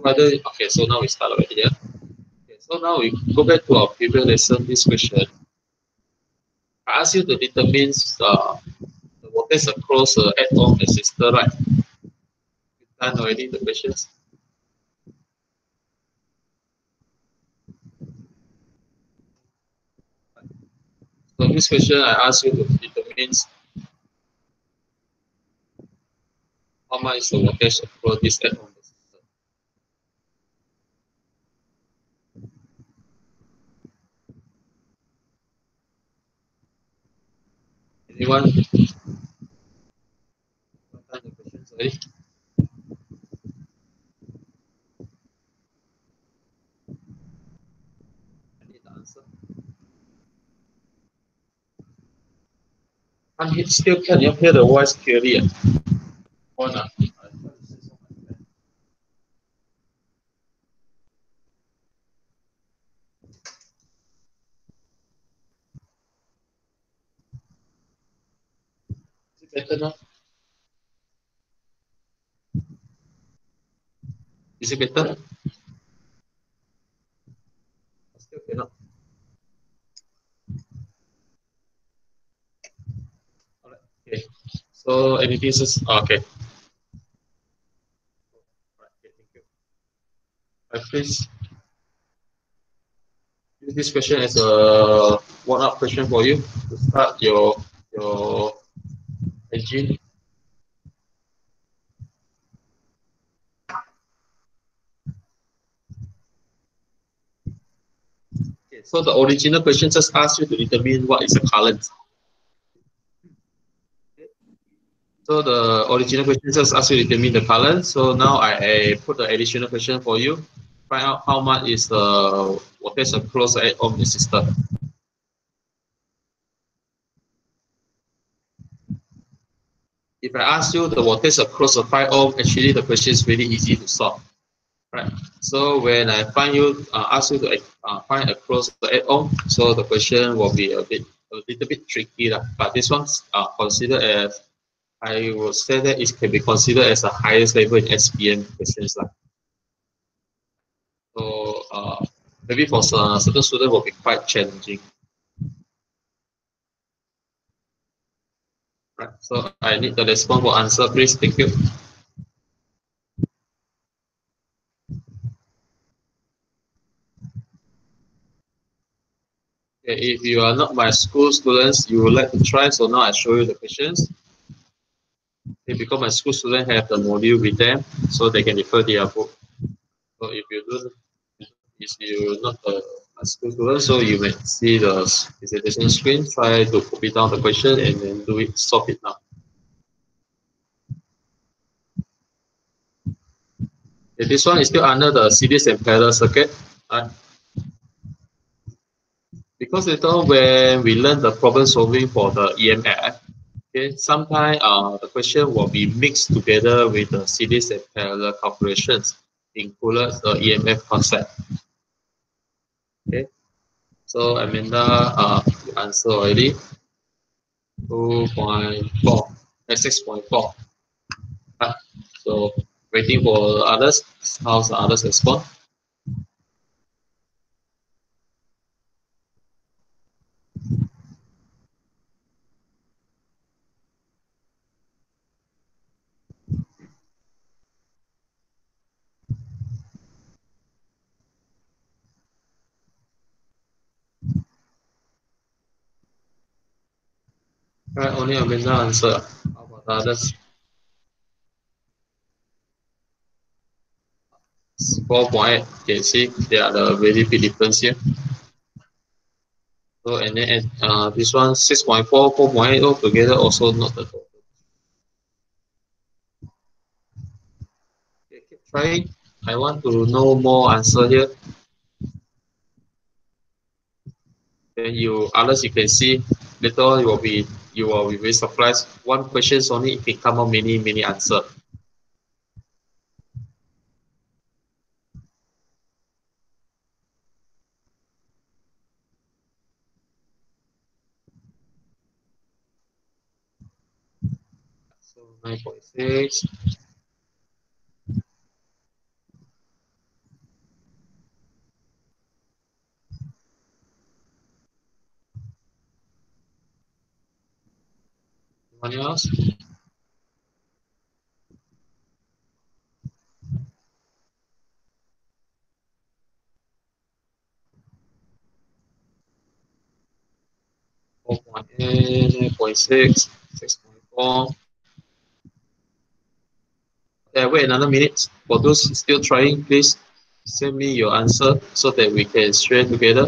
Whether okay, so now we start already, here. Okay, so now we go back to our previous lesson, this question. I ask you to determine uh, the voltage across the uh, 8 ohm resistor, right? You've done already the questions. So this question I ask you to determine how much the voltage across this 8 ohm resistor. Anyone? What answer. And still can you hear the voice clearly? On ah. Better now? Is it better? Still cannot. Alright, okay. So anything is ah, okay. Alright, okay, thank you. Please use this question as a one-up question for you to start your Okay, so the original question just asks you to determine what is a current. So the original question just asks you to determine the current. So now I, I put the additional question for you. Find out how much is the voltage across the ohm resistor. If I ask you the voltage across the 5 ohm, actually the question is really easy to solve. Right. So when I find you uh, ask you to uh, find across the 8 ohm, so the question will be a bit a little bit tricky. Lah. But this one's uh, considered as I would say that it can be considered as the highest level in SPM questions. Lah. So uh, maybe for some, certain students will be quite challenging. Right. So I need the response for answer, please. Thank you. Okay, if you are not my school students, you would like to try, so now I show you the questions. Okay, because my school students have the module with them, so they can refer to their book. So if you don't, if you're not school student, so you may see the presentation screen, try to copy down the question and then do it, solve it now. Okay, this one is still under the series and parallel circuit. Right? because later when we learn the problem solving for the EMF, okay, sometimes uh, the question will be mixed together with the series and parallel calculations, included the EMF concept. Okay, so Amanda, uh, answer already. 2.4, 6.4. Uh, so waiting for others, how's the others respond? Right, only Amanda answer. How about the others? Four point eight. Okay, see, there are the very big difference here. So and then uh, this one 6.4, 4.8 all together also not the total. Okay, keep trying. I want to know more answer here. Then you others you can see later you will be you will be very surprised. One question only it can come out many, many answer. So 9.6. Anyone else? Four point eight, point six, six point four. Yeah, wait another minute. For those still trying, please send me your answer so that we can share together.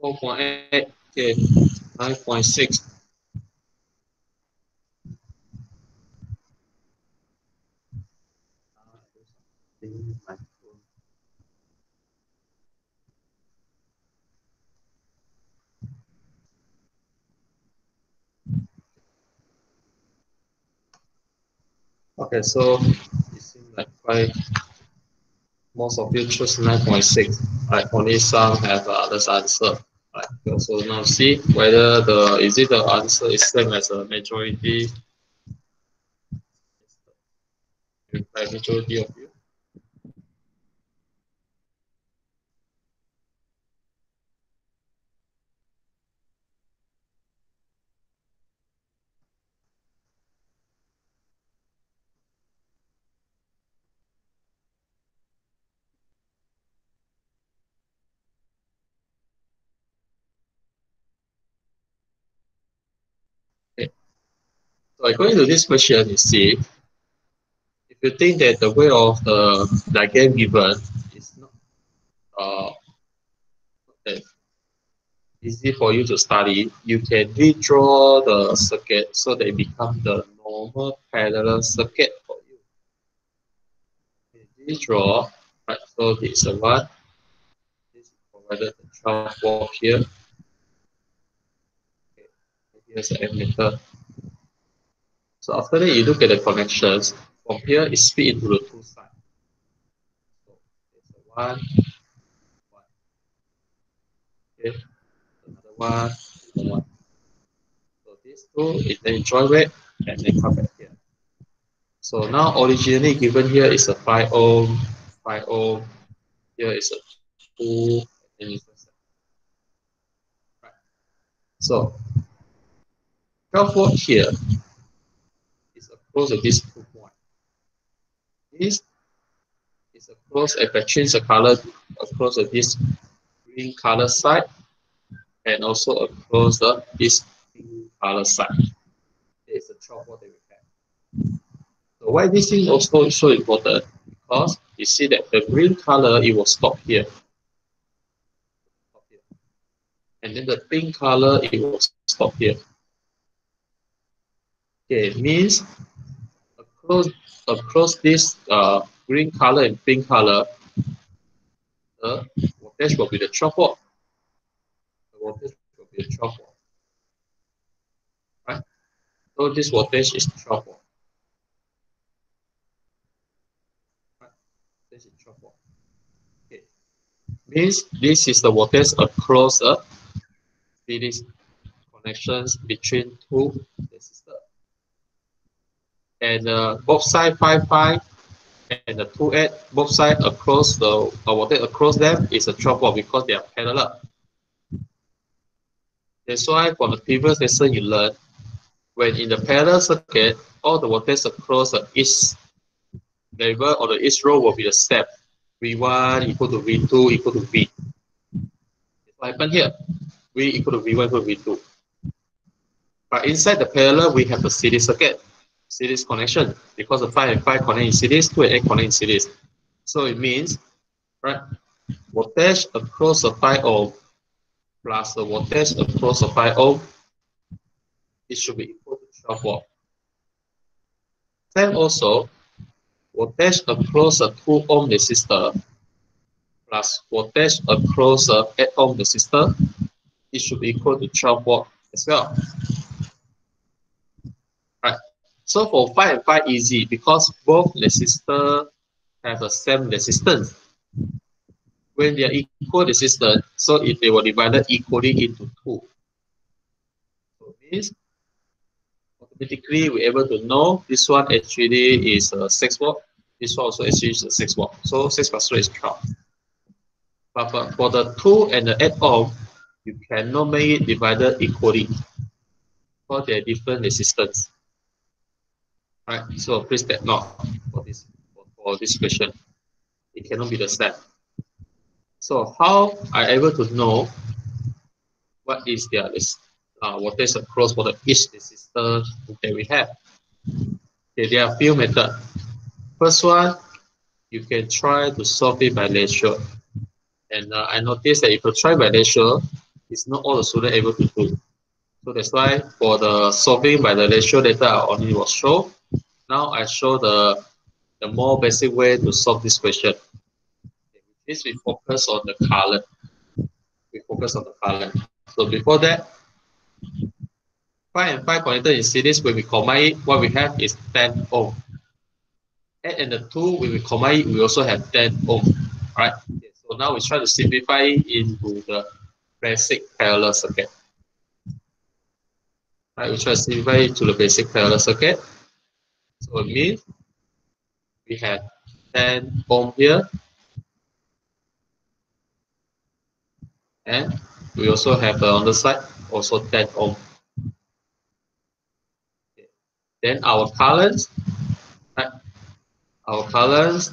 Four point eight, okay, nine point six. Okay, so it seems like quite most of you choose 9.6. Right, only some have uh, this answer. So now see whether the is it the answer is same as a majority. Majority of you. According to this question, you see, if you think that the way of the diagram given is not uh, easy for you to study, you can redraw the circuit so that it becomes the normal parallel circuit for you. Redraw, right? So this is one. This is provided the 12 volt here. Okay. Here's the emitter. So after that, you look at the connections. From here, it's split into the two sides. So there's one, one. Okay, another one, another one. So these two, it then join back and then come back here. So now originally given here is a 5 ohm, 5 ohm. Here is a 2, and it's a Right. So 12 volt here close of this two point. This is across if I change the color across of this green color side and also across the this blue color side. It's the trouble that we have. So why this thing also so important? Because you see that the green color it will stop here. Stop here. And then the pink color it will stop here. Okay, means across across this uh, green color and pink color, the voltage will be the 12. The voltage will be the 12. Right? So this voltage is 12 volt. Right? This is 12. Okay. Means this is the voltage across the series connections between two resistors and uh, both side 5 5 and the 2 8 both side across the uh, voltage across them is a 12 volt because they are parallel. That's why for the previous lesson you learned when in the parallel circuit all the voltage across the each level or the each row will be the step V1 equal to V2 equal to V. What happened here? V equal to V1 equal to V2. But inside the parallel, we have a series circuit series connection because the 5 and 5 connect in series, 2 and 8 connect in series. So it means, right, voltage across the 5 ohm plus the voltage across the 5 ohm, it should be equal to 12 volt. Then also, voltage across a 2 ohm resistor plus voltage across the 8 ohm resistor, it should be equal to 12 volt as well. So for 5 and 5 easy because both resistor have the same resistance. When they are equal resistance, so if they were divided equally into 2. So this automatically we're able to know this one actually is a 6 volt, this one also actually is a 6 volt. So 6 plus 3 is 12. But, but for the 2 and the 8 ohm, you cannot make it divided equally because they are different resistance. Right, so please take note for this for, for this question. It cannot be the same. So how are able to know what is their uh, voltage across for the each resistor that we have? Okay, there are a few methods. First one, you can try to solve it by ratio. And uh, I noticed that if you try by ratio, it's not all the students able to do. So that's why for the solving by the ratio data I only was show. Now I show the the more basic way to solve this question. This we focus on the current. We focus on the current. So before that, 5 and 5 connected in series, when we combine it, what we have is 10 ohm. 8 and the 2, when we combine it, we also have 10 ohm. Right? So now we try to simplify it into the basic parallel circuit. Right, we try to simplify it to the basic parallel circuit. So it means we have 10 ohm here. And we also have uh, on the side also 10 ohm. Then our currents, right? our currents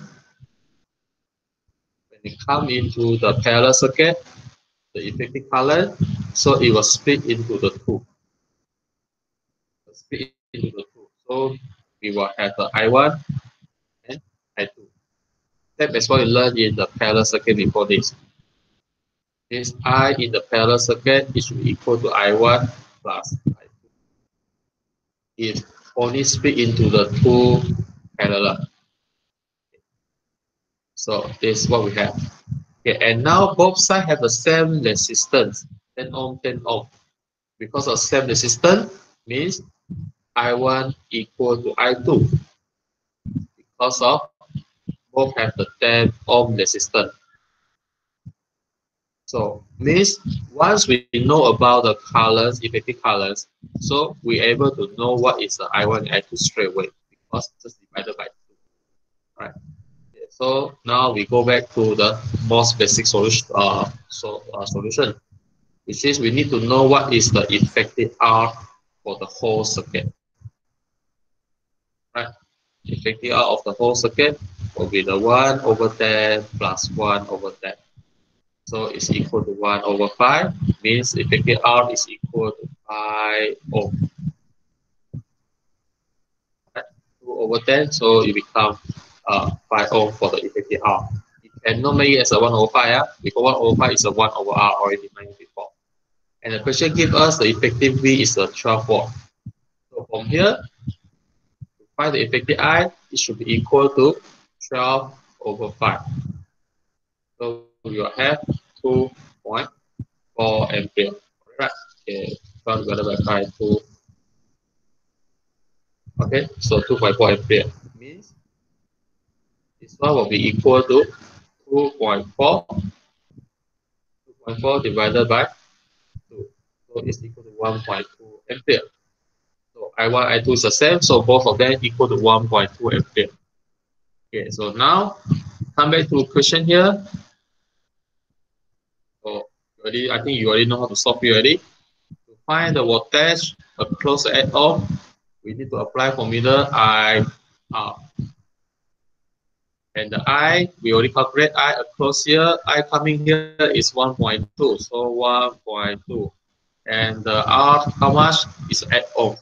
it come into the parallel circuit, the effective current, so it was split into the two. Split into the two. So we will have the I1 and I2. That is what we learned in the parallel circuit before this. This I in the parallel circuit is equal to I1 plus I2. It only split into the two parallel. So this is what we have. Okay, and now both sides have the same resistance, 10 ohm, 10 ohm. Because of same resistance means I1 equal to I2. Because of both have the 10 ohm resistance. So means once we know about the colors, effective colors, so we're able to know what is the I1 and I2 straight away because just divided by 2. Right. So now we go back to the most basic solution, uh, so, uh, solution, which is we need to know what is the effective R for the whole circuit. Effective R of the whole circuit will be the 1 over 10 plus 1 over 10. So it's equal to 1 over 5, means effective R is equal to 5 ohm. Right? 2 over 10, so it becomes uh, 5 ohm for the effective R. You cannot make it as a 1 over 5 yeah? because 1 over 5 is a 1 over R already mentioned before. And the question gives us the effective V is a 12 volt. So from here, find the effective I, it should be equal to 12 over 5. So will have 2.4 ampere. Right. Okay, 12 divided by 5, 2. Okay, so 2.4 ampere means this one will be equal to 2.4 2.4 divided by 2 so it's equal to 1.2 ampere i1 i2 is the same so both of them equal to 1.2 ampere okay so now come back to question here so already i think you already know how to solve it already to find the voltage across the 8 ohm we need to apply formula i r and the I, we already calculate I across here. I coming here is 1.2. So 1.2. And the R, how much is 8 ohm?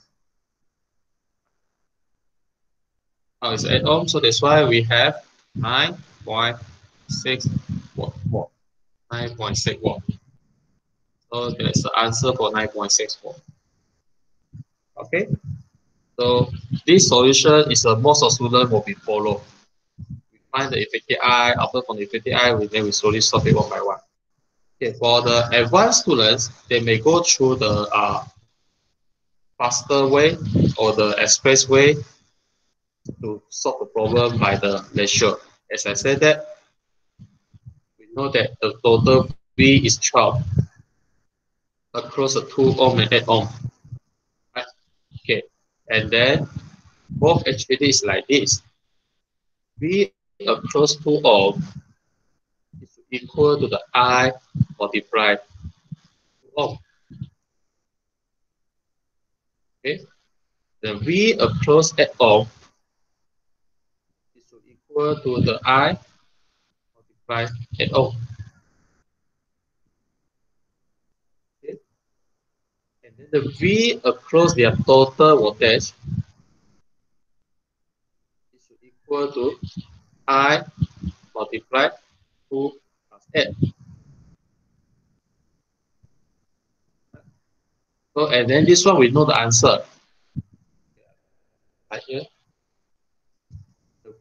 Oh, it's 8 ohm. So that's why we have 9.6 watt. 9.6 watt. So that's the answer for 9.6 watt. Okay. So this solution is the most of students will be follow We find the effective I. After from the effective I, we then we slowly solve it one by one. Okay, for the advanced students, they may go through the uh, faster way or the express way to solve the problem by the ratio. As I said that, we know that the total V is 12 across the 2 ohm and 8 ohm. Right? Okay, and then both HVD is like this. V across 2 ohm is equal to the I multiplied 2 ohm. Okay, the V across 8 ohm equal to the I multiplied at O. And then the V across their total voltage is equal to I multiplied 2 plus 8. So, and then this one we know the answer. Right here.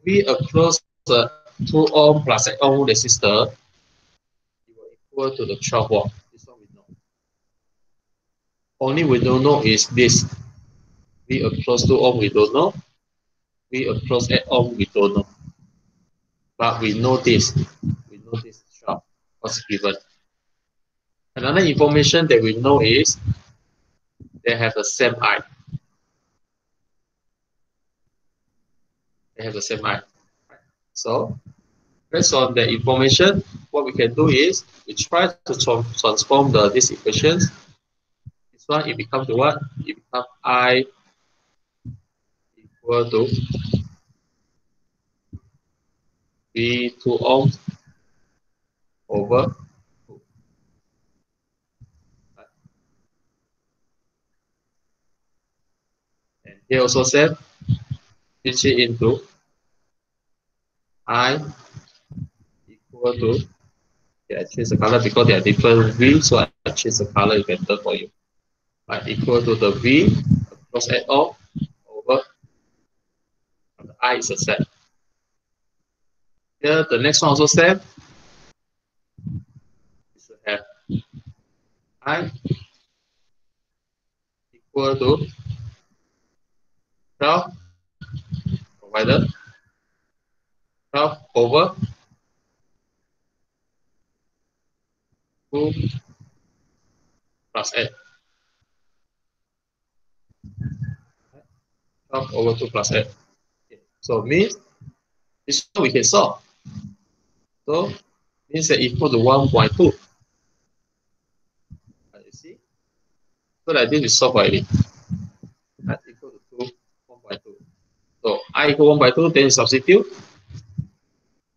V across the uh, 2 ohm plus 8 ohm resistor equal to the 12 watt. This one we know. Only we don't know is this. V across 2 ohm we don't know. V across 8 ohm we don't know. But we know this. We know this 12 was given. Another information that we know is they have the same I. they have the same I. So based on the information, what we can do is we try to tra transform the these equations. This one it becomes to what? It becomes I equal to V two ohms over. And here also said it into I equal to yeah, I change the color because there are different V, so I change the color better for you. I equal to the V across at all over the I is a set. Here the next one also set. We should have I equal to 12 divided 12 over 2 plus 8. 12 over 2 plus 8. Okay. So means this one we can solve. So means that equal to 1.2. You see? So that this is solved already. So I equal 1 by 2, then substitute.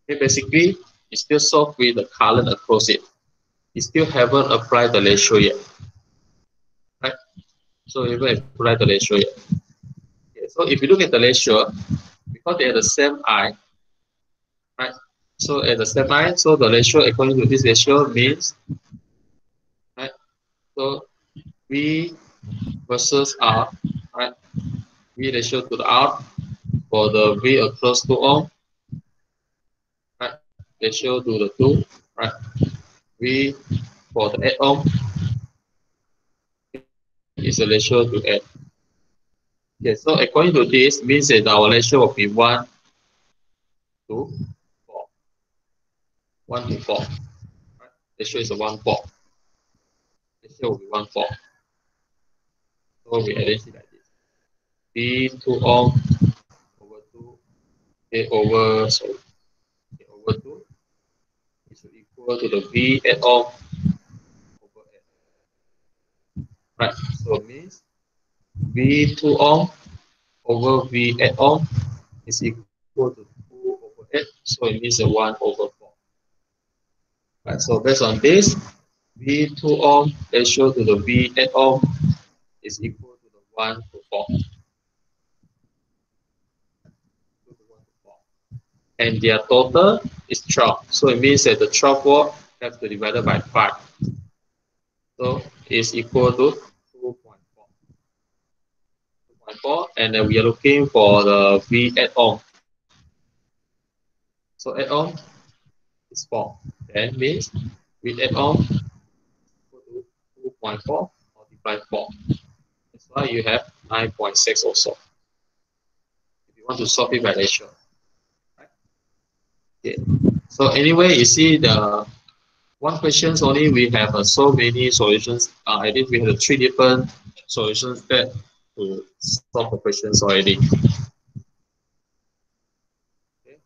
Okay, basically, you still solve with the current across it. You still haven't applied the ratio yet. Right? So you haven't applied the ratio yet. Okay, so if you look at the ratio, because they are the same I, right? So at the same I, so the ratio according to this ratio means, right? So V versus R, right? V ratio to the R for the V across 2 ohm, right, ratio to the 2, right, V for the 8 ohm is a ratio to 8. Okay, so according to this, means that our ratio will be 1 to 4. 1 to 4. Right? Ratio is a 1 4. Ratio will be 1 4. So we arrange it like this. V 2 ohm a over sorry a over 2 is equal to the v at all over n. Right, so it means v2 ohm over v at all is equal to 2 over 8, so it means a 1 over 4. Right, so based on this, v2 ohm ratio to the v at ohm is equal to the 1 to 4. And their total is 12. So it means that the 12 watt have to divide by 5. So it's equal to 2.4. 2.4 and then we are looking for the V at on. So add on is 4. Then means we add on 2.4 multiply 4. That's why you have 9.6 also. If you want to solve it by ratio. Okay. So anyway, you see the one questions only we have uh, so many solutions. Uh, I think we have three different solutions that to solve the questions already. Okay.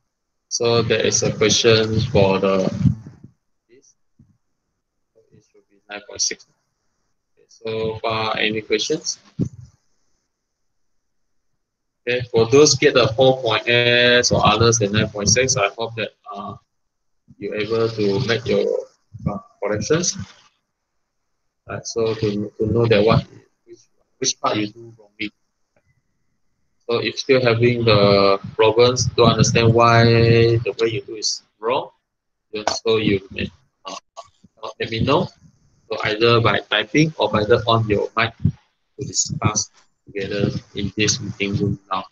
So there is a question for the this. it should be 9.6. Okay, so far any questions? Okay, for those get the 4.s or others than 9.6, I hope that uh, you're able to make your uh, corrections. Right, so to, to know that what which, which part you do wrongly. So if still having the problems, to understand why the way you do is wrong, so you may uh, let me know. So either by typing or by the on your mic to discuss together in this meeting room now.